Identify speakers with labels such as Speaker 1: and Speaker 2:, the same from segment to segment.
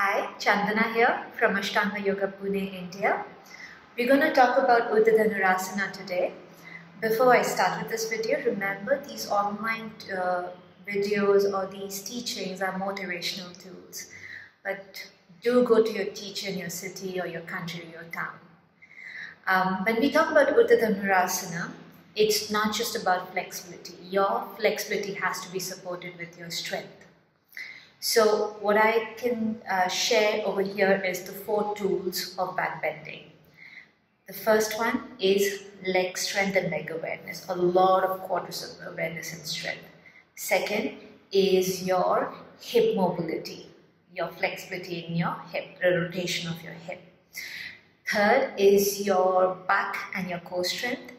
Speaker 1: Hi, Chandana here from Ashtanga Yoga Pune, India. We're going to talk about Dhanurasana today. Before I start with this video, remember these online uh, videos or these teachings are motivational tools. But do go to your teacher in your city or your country or your town. Um, when we talk about Dhanurasana, it's not just about flexibility. Your flexibility has to be supported with your strength. So what I can uh, share over here is the four tools of back bending. The first one is leg strength and leg awareness, a lot of quadricep awareness and strength. Second is your hip mobility, your flexibility in your hip, the rotation of your hip. Third is your back and your core strength.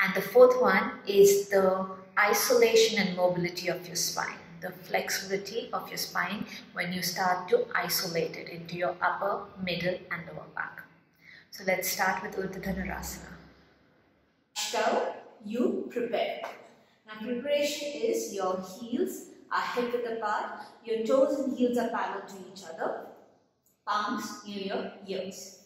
Speaker 1: And the fourth one is the isolation and mobility of your spine, the flexibility of your spine when you start to isolate it into your upper, middle and lower back. So let's start with Urdhva Dhanurasana.
Speaker 2: Now you prepare. Now preparation is your heels are hip width apart, your toes and heels are parallel to each other, palms near your ears.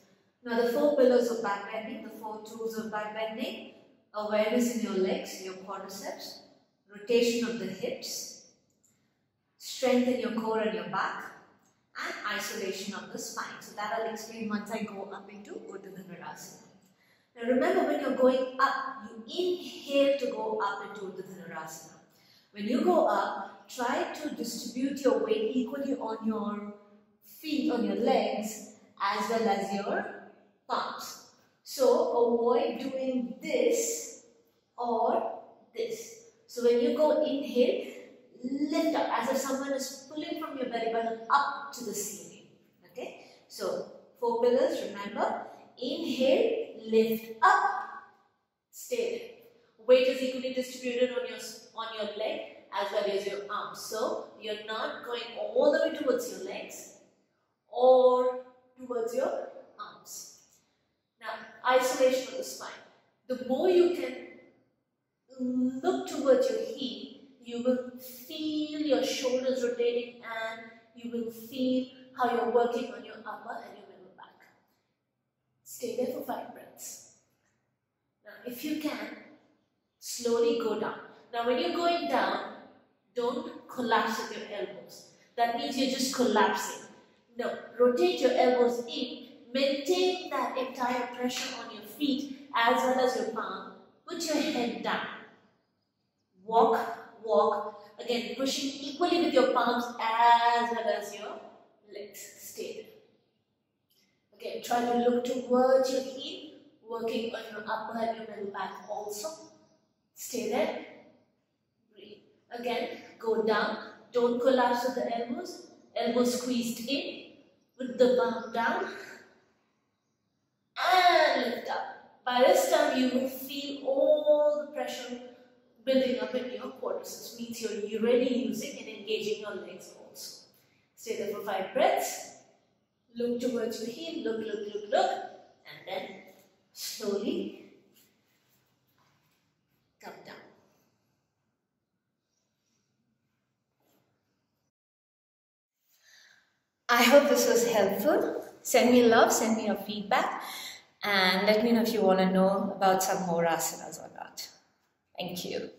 Speaker 2: Now the four pillars of back bending, the four tools of back bending awareness in your legs, your quadriceps, rotation of the hips, strength in your core and your back, and isolation of the spine. So that I'll explain once I go up into Dhanurasana. Now remember when you're going up, you inhale to go up into Dhanurasana. When you go up, try to distribute your weight equally on your feet, on your legs, as well as your palms. So avoid doing this or this. So when you go inhale, lift up as if someone is pulling from your belly button up to the ceiling. Okay. So four pillars, remember. Inhale, lift up, stay there. Weight is equally distributed on your on your leg as well as your arms. So you're not going all the way towards your legs or towards your isolation of the spine. The more you can look towards your heel, you will feel your shoulders rotating and you will feel how you're working on your upper and your middle back. Stay there for five breaths. Now, if you can, slowly go down. Now, when you're going down, don't collapse with your elbows. That means you're just collapsing. No, rotate your elbows in Maintain that entire pressure on feet as well as your palm. Put your head down. Walk, walk. Again, pushing equally with your palms as well as your legs. Stay there. Again, try to look towards your heel, working on your upper and your middle back also. Stay there. Breathe. Again, go down. Don't collapse with the elbows. Elbows squeezed in with the palm down and lift up. By this time, you will feel all the pressure building up in your quadriceps. Means you're already using and engaging your legs also. Stay there for five breaths. Look towards your heel. Look, look, look, look. And then slowly come down. I hope this was helpful. Send me love, send me your feedback and let me know if you want to know about some more asanas or not. Thank you.